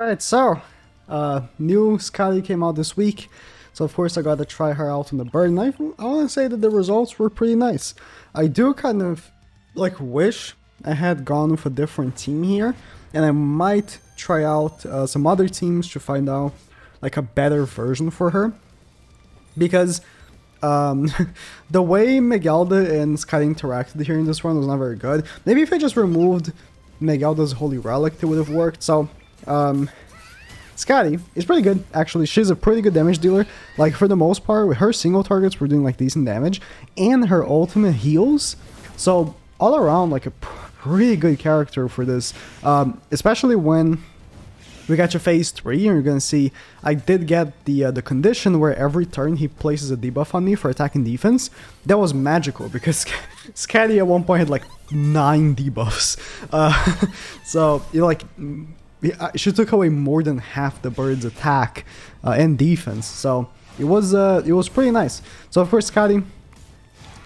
Alright, so, uh, new Skadi came out this week, so of course I got to try her out on the bird, knife. I, want to say that the results were pretty nice. I do kind of, like, wish I had gone with a different team here, and I might try out uh, some other teams to find out, like, a better version for her. Because, um, the way Megellda and Skadi interacted here in this one was not very good. Maybe if I just removed Megellda's Holy Relic, it would have worked, so... Um, Skadi is pretty good, actually. She's a pretty good damage dealer. Like, for the most part, with her single targets were doing, like, decent damage. And her ultimate heals. So, all around, like, a pretty good character for this. Um, especially when we got to phase 3, and you're gonna see I did get the uh, the condition where every turn he places a debuff on me for attack and defense. That was magical, because Skadi at one point had, like, 9 debuffs. Uh, so, you know, like she took away more than half the bird's attack uh, and defense. So it was uh, it was pretty nice. So of course, Skadi,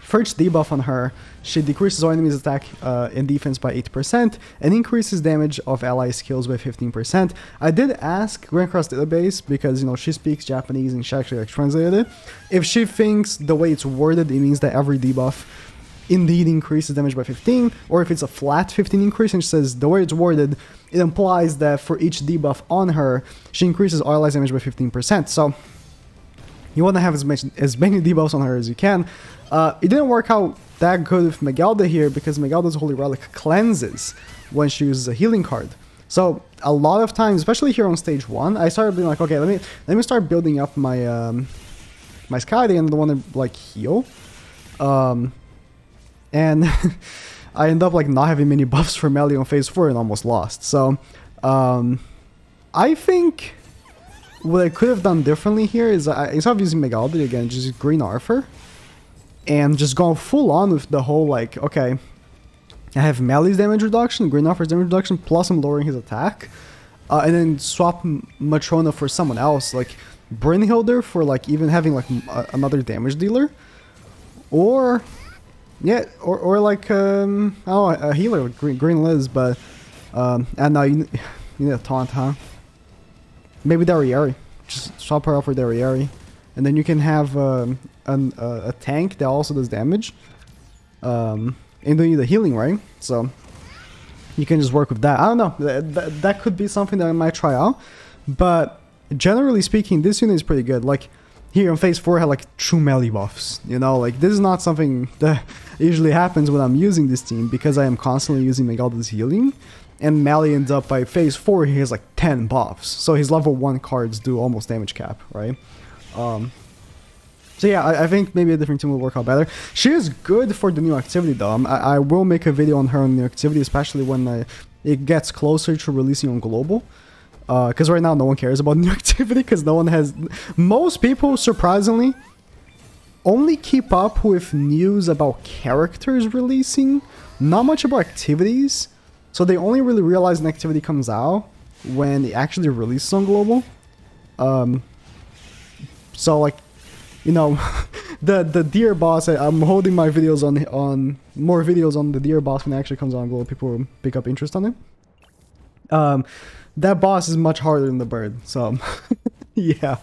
first debuff on her, she decreases all enemies' attack uh, and defense by 8% and increases damage of ally skills by 15%. I did ask Grand Cross Database because you know she speaks Japanese and she actually like, translated it. If she thinks the way it's worded, it means that every debuff indeed increases damage by 15, or if it's a flat 15 increase and she says the way it's worded, it implies that for each debuff on her, she increases allies damage by 15%. So you want to have as, much, as many debuffs on her as you can. Uh, it didn't work out that good with Megellda here because Megellda's Holy Relic cleanses when she uses a healing card. So a lot of times, especially here on stage one, I started being like, okay, let me let me start building up my um, my Skadi and the one to like heal. Um, and I end up like not having many buffs for Melly on phase 4 and almost lost. So um, I think what I could have done differently here is I, instead of using Megellda again, just Green Arthur and just go full on with the whole like, okay, I have Melly's damage reduction, Green Arthur's damage reduction, plus I'm lowering his attack. Uh, and then swap Matrona for someone else, like Brynhildr for like even having like another damage dealer. Or yeah, or, or like, um, oh, a healer with Green, green Liz, but, um, and now you, you need a taunt, huh? Maybe Derieri. Just swap her out for Derieri. And then you can have um, an, uh, a tank that also does damage. Um, and then you need the healing, right? So, you can just work with that. I don't know. That, that, that could be something that I might try out. But, generally speaking, this unit is pretty good. Like, here in phase 4 I had like true Melly buffs, you know, like this is not something that usually happens when I'm using this team because I am constantly using Megellda's healing. And Melly ends up by phase 4 he has like 10 buffs, so his level 1 cards do almost damage cap, right? Um, so yeah, I, I, think maybe a different team will work out better. She is good for the new activity though, I, I, will make a video on her on the new activity, especially when I, it gets closer to releasing on global because uh, right now no one cares about new activity because no one has most people surprisingly only keep up with news about characters releasing not much about activities. So they only really realize an activity comes out when it actually releases on global. Um so like you know the the deer boss I, am holding my videos on on more videos on the deer boss when it actually comes on global people pick up interest on it. Um that boss is much harder than the bird. So, yeah.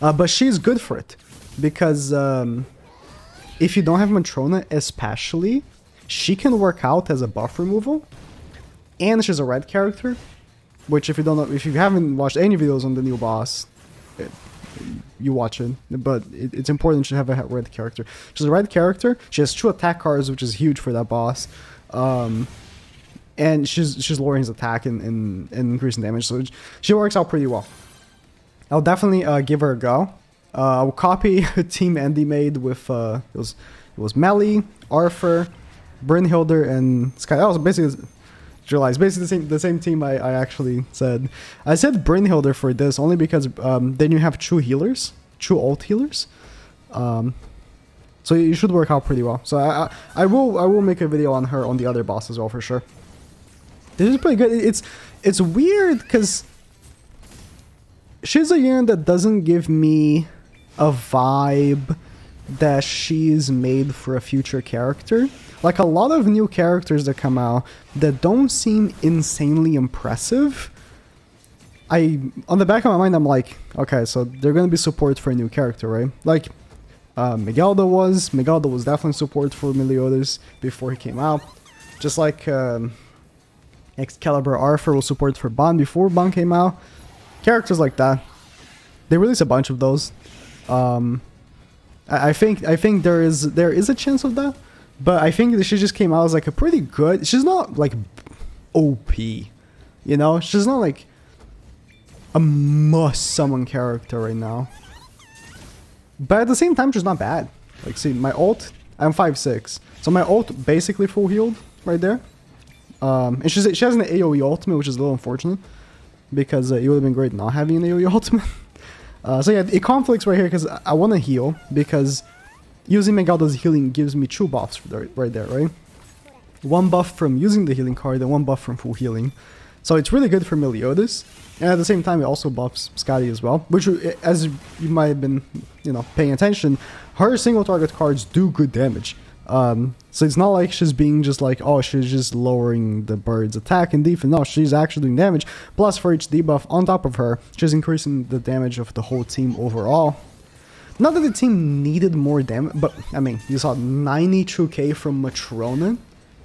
Uh, but she's good for it. Because um, if you don't have Matrona, especially, she can work out as a buff removal. And she's a red character. Which if you don't know, if you haven't watched any videos on the new boss, it, you watch it. But it, it's important to have a red character. She's a red character. She has two attack cards, which is huge for that boss. Um, and she's she's lowering his attack and, and, and increasing damage, so she works out pretty well. I'll definitely uh, give her a go. Uh, I'll copy team Andy made with uh, it was it was Melly, Arthur, Brynhildr, and Sky. That was basically July. It's basically the same the same team I, I actually said. I said Brynhildr for this only because um, then you have true healers, true ult healers. Um, so you should work out pretty well. So I, I, I will I will make a video on her on the other boss as well for sure. This is pretty good. It's it's weird because she's a unit that doesn't give me a vibe that she's made for a future character. Like a lot of new characters that come out that don't seem insanely impressive. I on the back of my mind, I'm like, okay, so they're gonna be support for a new character, right? Like uh, Megellda was. Megellda was definitely support for Meliodas before he came out. Just like um, Excalibur Arthur was support for Ban before Ban came out. Characters like that. They release a bunch of those. Um, I, I think I think there is there is a chance of that, but I think she just came out as like a pretty good. She's not like OP, you know. She's not like a must summon character right now. But at the same time, she's not bad. Like, see, my ult, I'm 5'6". So my ult basically full healed right there. Um, and she's, she has an AoE ultimate, which is a little unfortunate. Because uh, it would have been great not having an AoE ultimate. Uh, so yeah, it conflicts right here because I, I want to heal. Because using Megellda's healing gives me two buffs right there, right? One buff from using the healing card and one buff from full healing. So it's really good for Meliodas. And at the same time, it also buffs Skadi as well. Which, as you might have been, you know, paying attention, her single target cards do good damage. Um, so it's not like she's being just like, oh, she's just lowering the bird's attack and defense. No, she's actually doing damage. Plus, for each debuff on top of her, she's increasing the damage of the whole team overall. Not that the team needed more damage, but I mean, you saw 92k from Matrona.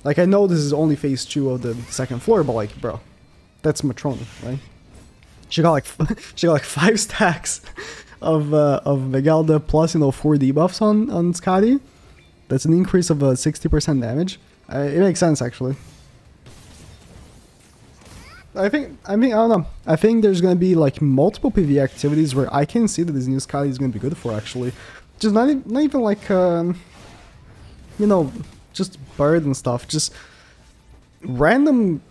Like, I know this is only phase 2 of the second floor, but like, bro, that's Matrona, right? She got like she got like five stacks of uh, of Megellda plus you know four debuffs on on Skadi. That's an increase of uh, 60% damage. Uh, it makes sense actually. I think I mean I don't know. I think there's gonna be like multiple PV activities where I can see that this new Skadi is gonna be good for actually. Just not even, not even like um, you know just bird and stuff. Just random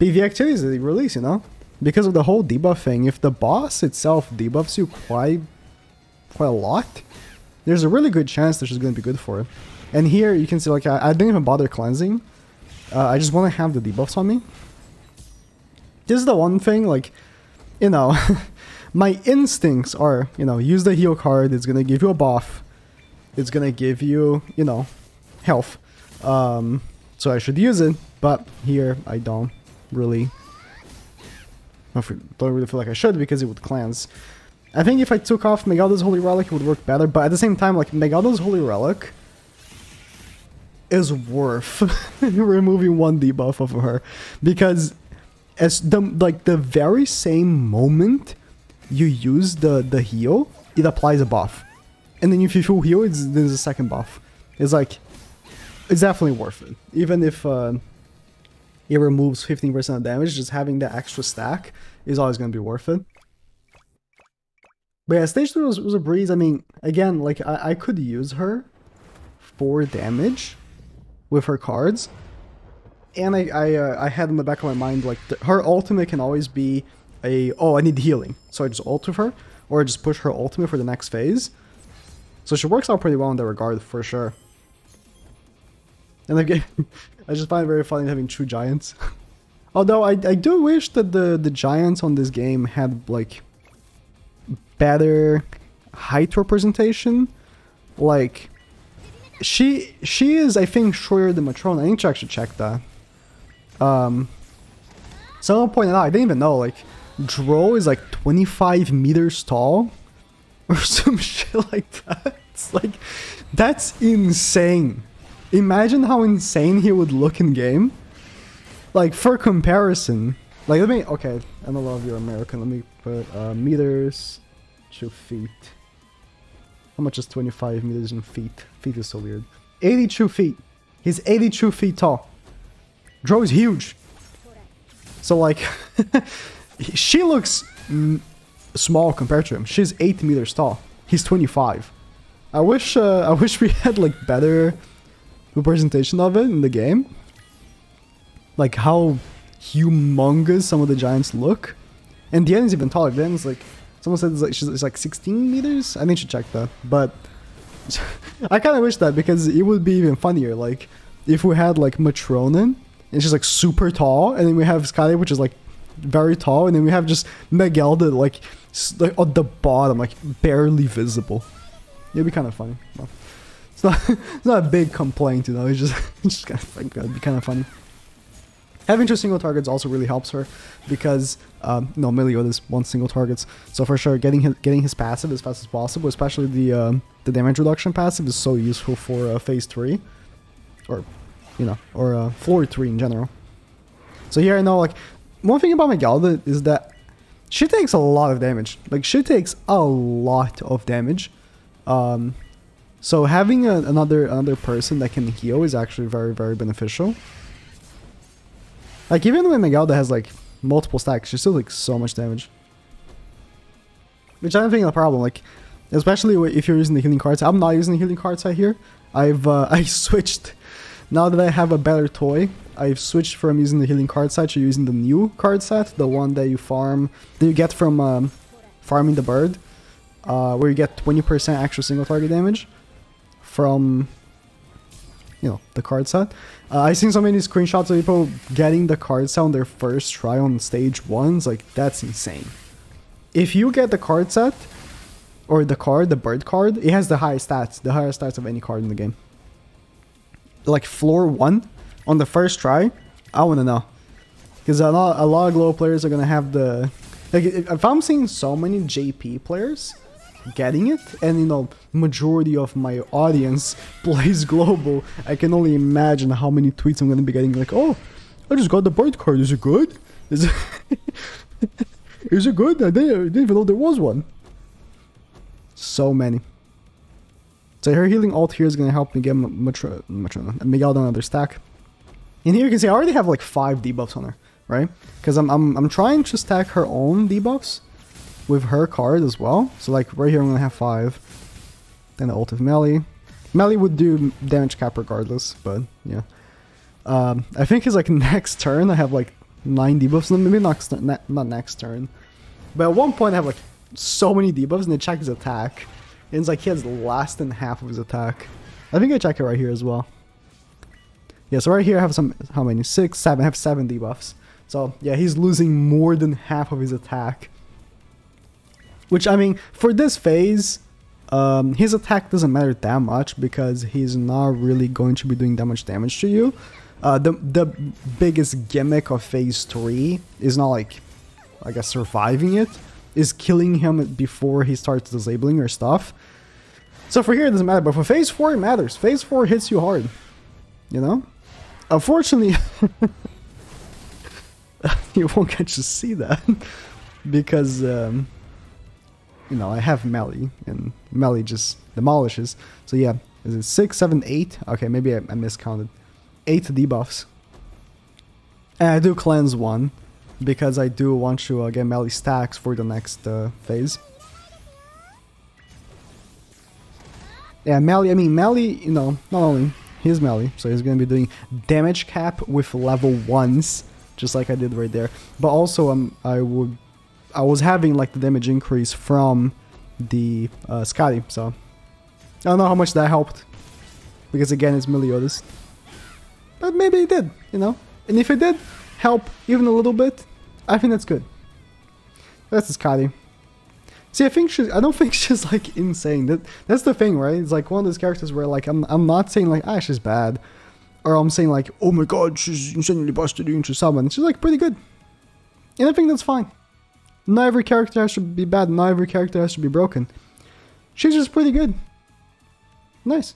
PV activities that they release. You know because of the whole debuff thing, if the boss itself debuffs you quite quite a lot, there's a really good chance this is going to be good for it. And here you can see like I, I didn't even bother cleansing. Uh, I just want to have the debuffs on me. This is the one thing like, you know, my instincts are, you know, use the heal card, it's going to give you a buff. It's going to give you, you know, health. Um, so I should use it, but here I don't really don't really feel like I should because it would cleanse. I think if I took off Megellda's Holy Relic, it would work better, but at the same time, like, Megellda's Holy Relic is worth removing one debuff of her. Because as the, like, the very same moment you use the, the heal, it applies a buff. And then if you full heal, it's, there's a second buff. It's like, it's definitely worth it. Even if, uh, it removes 15% of damage, just having that extra stack is always going to be worth it. But yeah, stage 3 was, was a breeze. I mean, again, like, I, I could use her for damage with her cards. And I I, uh, I had in the back of my mind, like, her ultimate can always be a, oh, I need healing. So I just ult with her, or I just push her ultimate for the next phase. So she works out pretty well in that regard, for sure. And again, I just find it very funny having two giants. Although I, I do wish that the, the giants on this game had like better height representation. Like she she is I think shorter than Matrona. I need to actually check that. Um someone pointed out, I didn't even know, like Drole is like 25 meters tall or some shit like that. It's like that's insane. Imagine how insane he would look in game. Like, for comparison, like, let me, okay, I'm a lot of you American, let me put uh, meters to feet. How much is 25 meters in feet? Feet is so weird. 82 feet. He's 82 feet tall. Drole is huge. So, like, she looks small compared to him. She's 8 meters tall. He's 25. I wish, uh, I wish we had, like, better representation of it in the game. Like how humongous some of the giants look. And is even taller. Is like, someone said it's like, it's like 16 meters? I need to check that. But I kind of wish that because it would be even funnier. Like if we had like Matronin and she's like super tall and then we have Sky which is like very tall and then we have just Megellda like, like at the bottom like barely visible. It'd be kind of funny. Well, it's not it's not a big complaint, you know. It's just it's just kind of like, be kind of funny. Having two single targets also really helps her because um, no Meliodas one single targets. So for sure, getting his, getting his passive as fast as possible, especially the um, the damage reduction passive, is so useful for uh, phase three, or you know, or uh, floor three in general. So here I know like one thing about my Megellda is that she takes a lot of damage. Like she takes a lot of damage. Um, so having a, another another person that can heal is actually very very beneficial. Like even when Megellda has like multiple stacks, she still takes so much damage. Which I don't think is a problem. Like especially if you're using the healing cards. I'm not using the healing cards out here. I've uh, I switched. Now that I have a better toy, I've switched from using the healing card set to using the new card set, the one that you farm, that you get from um, farming the bird, uh, where you get 20% extra single target damage from, you know, the card set. Uh, I've seen so many screenshots of people getting the card set on their first try on stage ones, like that's insane. If you get the card set, or the card, the bird card, it has the highest stats, the highest stats of any card in the game like floor one on the first try, I want to know. Because a lot, a lot of global players are going to have the... Like, if I'm seeing so many JP players getting it, and, you know, majority of my audience plays global, I can only imagine how many tweets I'm to be getting. Like, oh, I just got the bird card. Is it good? Is it... Is it good? I didn't, I didn't even know there was one. So many. So her healing alt here is to help me get Matra, Matra, Miguel down another stack. And here you can see I already have like five debuffs on her, right? Because I'm, I'm, I'm trying to stack her own debuffs with her card as well. So like right here I'm to have five. Then the ult of Melly. Melly would do damage cap regardless, but yeah. Um, I think his like next turn I have like nine debuffs. Maybe not, not next turn. But at one point I have like so many debuffs and they check his attack. And it's like he has less than half of his attack. I think I check it right here as well. Yeah, so right here I have some, how many? Six, seven, I have seven debuffs. So yeah, he's losing more than half of his attack. Which, I mean, for this phase, um, his attack doesn't matter that much because he's not really going to be doing that much damage to you. Uh, the, the biggest gimmick of phase 3 is not like, I guess, surviving it is killing him before he starts disabling your stuff. So for here it doesn't matter, but for phase 4 it matters. Phase 4 hits you hard. You know? Unfortunately, you won't get to see that. because, um, you know, I have Melly, and Melly just demolishes. So yeah, is it 6, 7, 8? Okay, maybe I, I miscounted. 8 debuffs. And I do cleanse one because I do want to uh, get Melly stacks for the next uh, phase. Yeah, Melly, I mean, Melly, you know, not only, he's Melly, so he's to be doing damage cap with level 1s, just like I did right there. But also, um, I would, I was having, like, the damage increase from the uh, Skadi, so I don't know how much that helped. Because, again, it's Meliodas. But maybe it did, you know? And if it did help even a little bit, I think that's good. That's Skadi. See, I think she's. I don't think she's like insane. That that's the thing, right? It's like one of those characters where like I'm. I'm not saying like ah she's bad, or I'm saying like oh my god she's insanely busted into someone. She's like pretty good, and I think that's fine. Not every character has to be bad. Not every character has to be broken. She's just pretty good. Nice.